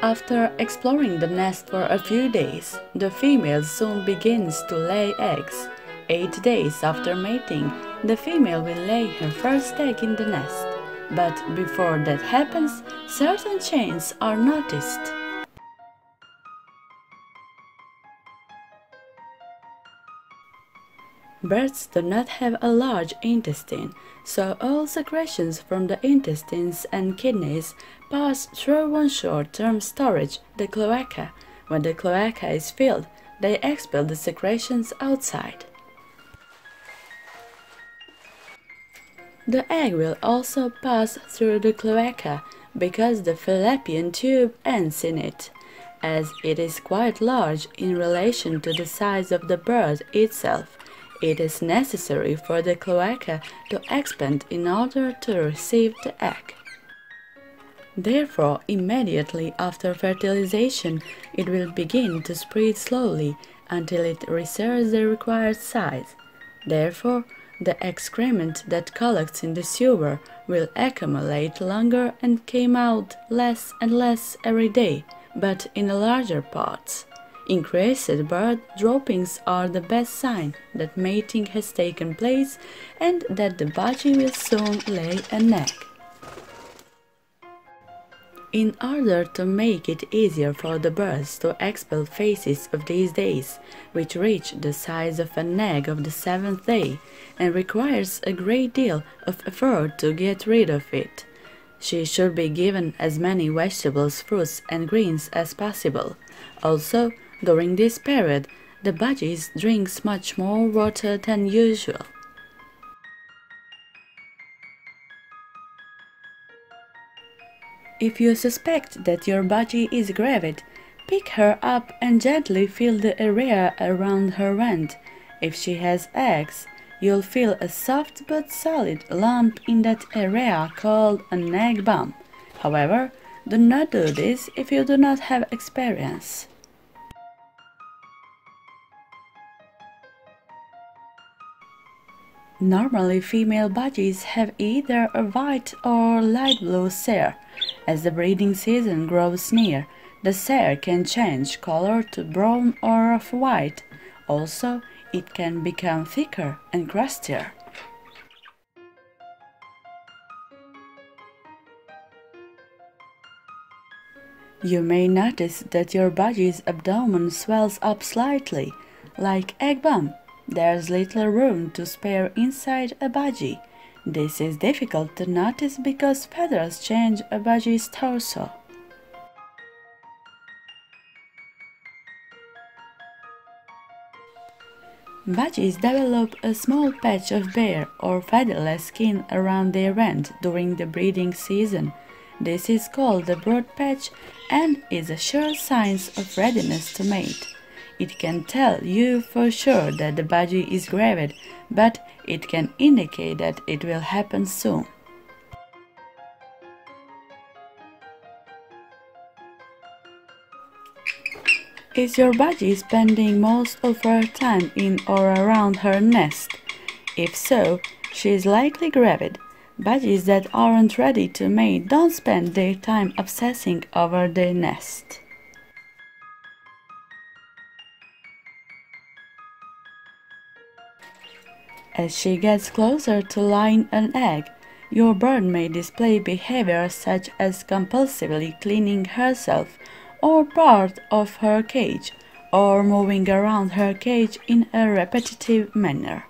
After exploring the nest for a few days, the female soon begins to lay eggs. Eight days after mating, the female will lay her first egg in the nest. But before that happens, certain changes are noticed. Birds do not have a large intestine, so all secretions from the intestines and kidneys pass through one short-term storage, the cloaca. When the cloaca is filled, they expel the secretions outside. The egg will also pass through the cloaca because the fallopian tube ends in it, as it is quite large in relation to the size of the bird itself it is necessary for the cloaca to expand in order to receive the egg. Therefore, immediately after fertilization, it will begin to spread slowly until it reaches the required size. Therefore, the excrement that collects in the sewer will accumulate longer and come out less and less every day, but in larger parts. Increased bird droppings are the best sign that mating has taken place and that the budgie will soon lay an egg. In order to make it easier for the birds to expel feces of these days, which reach the size of an egg of the seventh day and requires a great deal of effort to get rid of it, she should be given as many vegetables, fruits, and greens as possible. Also, during this period, the budgies drinks much more water than usual. If you suspect that your budgie is gravid, pick her up and gently feel the area around her vent. If she has eggs, you'll feel a soft but solid lump in that area called an egg bump. However, do not do this if you do not have experience. Normally, female budgies have either a white or light blue cere. As the breeding season grows near, the cere can change color to brown or of white. Also, it can become thicker and crustier. You may notice that your budgie's abdomen swells up slightly, like egg bump. There's little room to spare inside a budgie. This is difficult to notice because feathers change a budgie's torso. Budgies develop a small patch of bare or featherless skin around their vent during the breeding season. This is called the brood patch and is a sure sign of readiness to mate. It can tell you for sure that the budgie is gravid, but it can indicate that it will happen soon. Is your budgie spending most of her time in or around her nest? If so, she is likely gravid. Budgies that aren't ready to mate don't spend their time obsessing over their nest. As she gets closer to laying an egg, your bird may display behavior such as compulsively cleaning herself or part of her cage, or moving around her cage in a repetitive manner.